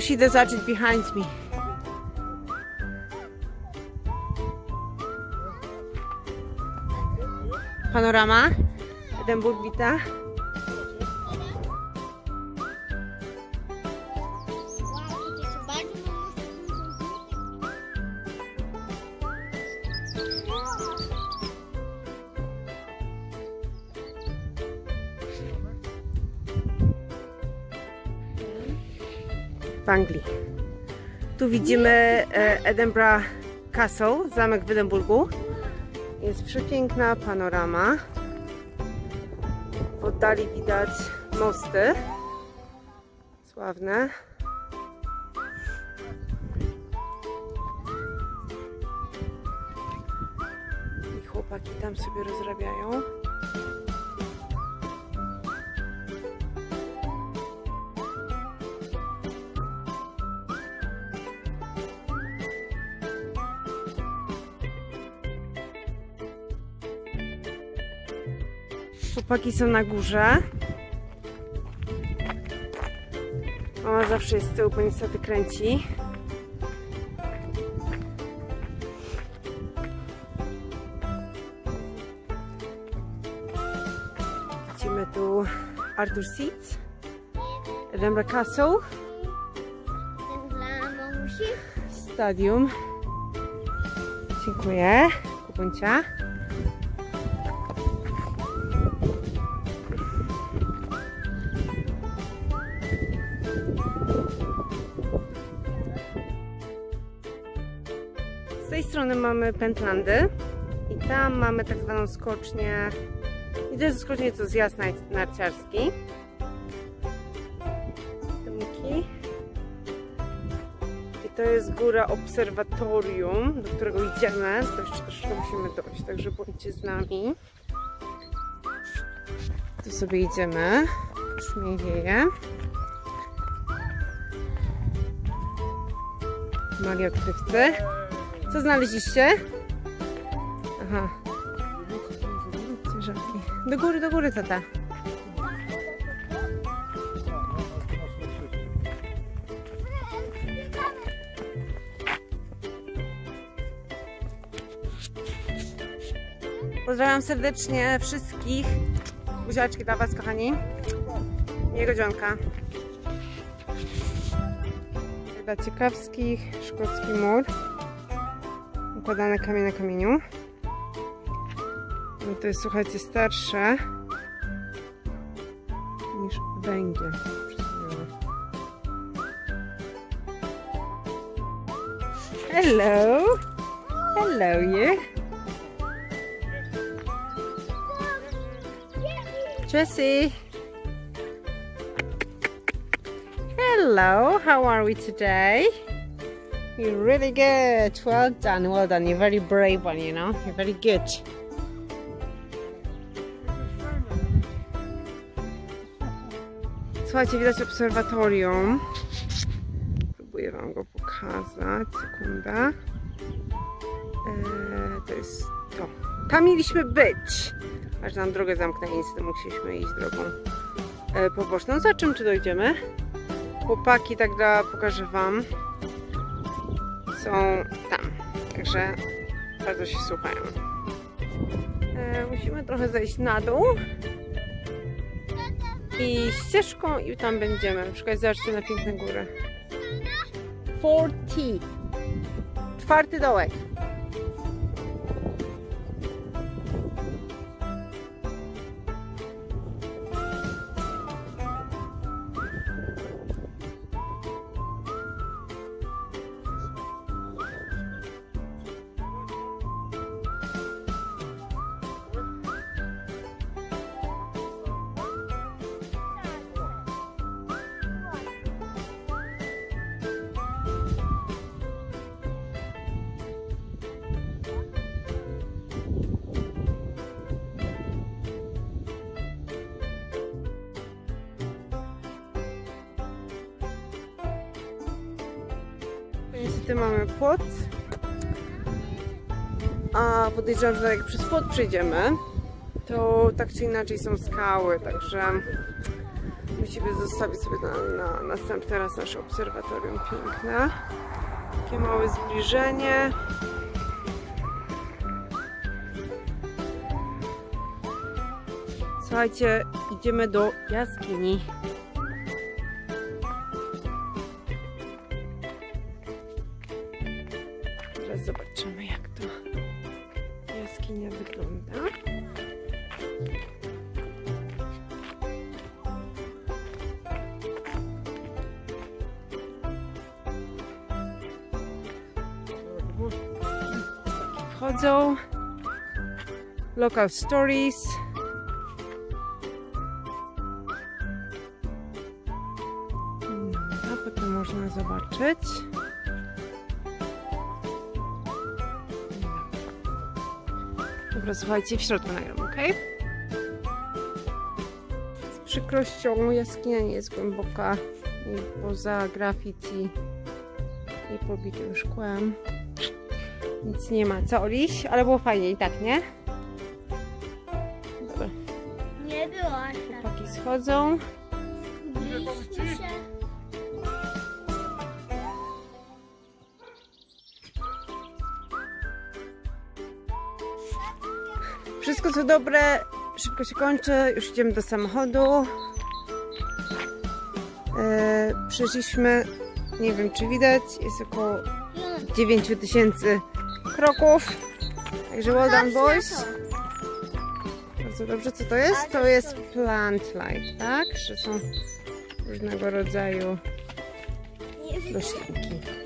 she deserted behind me. Panorama Edinburgh Vita Anglii. Tu widzimy e, Edinburgh Castle, zamek w Edynburgu. Jest przepiękna panorama. W oddali widać mosty. Sławne. I chłopaki tam sobie rozrabiają. Chłopaki są na górze. Mama zawsze jest z tyłu, bo niestety kręci. Widzimy tu Arthur Seat, Edinburgh Castle, Stadium. Dziękuję. Kupuncia. Z tej strony mamy Pentlandy i tam mamy tak zwaną skocznię. I to jest skocznie co zjazd nar- narciarski. I to jest góra obserwatorium, do którego idziemy. To jeszcze troszkę musimy dojść, także bądźcie z nami. Tu sobie idziemy. Już mnie wieje. Mali odkrywcy. Co znaleźliście? Aha. Ciężarki. Do góry, do góry, tata. Pozdrawiam serdecznie wszystkich. Buziaczki dla Was, kochani. Miłego dzionka. Dla ciekawskich, szkocki mur układane kamień na kamieniu. No to jest, słuchajcie, starsze niż węgiel. Hello! Hello you! Jessie! Hello, how are we today? You're really good. Well done, well done. You're very brave one, you know. You're very good. Słuchajcie, widać obserwatorium. Próbuję Wam go pokazać. Sekunda. Eee, to jest to. Tam mieliśmy być. Aż nam drogę zamknęli, niestety musieliśmy iść drogą e, poboczną. Zobaczymy, czy dojdziemy. Chłopaki, tak dla, pokażę Wam są tam. Także bardzo się słuchają. E, musimy trochę zejść na dół. I ścieżką i tam będziemy. Na przykład zobaczcie na piękne góry. 40. Czwarty dołek. Mamy płot. A podejrzewam, że jak przez płot przejdziemy, to tak czy inaczej są skały, także Musimy zostawić sobie na, na następny raz nasze obserwatorium piękne. Takie małe zbliżenie. Słuchajcie, idziemy do jaskini. Zobaczymy, jak to jaskinia wygląda. Wchodzą. Local stories. A potem można zobaczyć. Dobra, słuchajcie, w środku nagram, ok? Z przykrością jaskinia nie jest głęboka i poza graffiti i pobitym szkłem. Nic nie ma. Co, Oliś? Ale było fajnie i tak, nie? Dobra, Nie było aż tak. chłopaki schodzą. Zbliżmy się. Co dobre, szybko się kończy. Już idziemy do samochodu. E, przeszliśmy, nie wiem czy widać, jest około 9000 kroków. Także well done boys. Bardzo dobrze. Co to jest? To jest plant light, tak? Że są różnego rodzaju roślinki.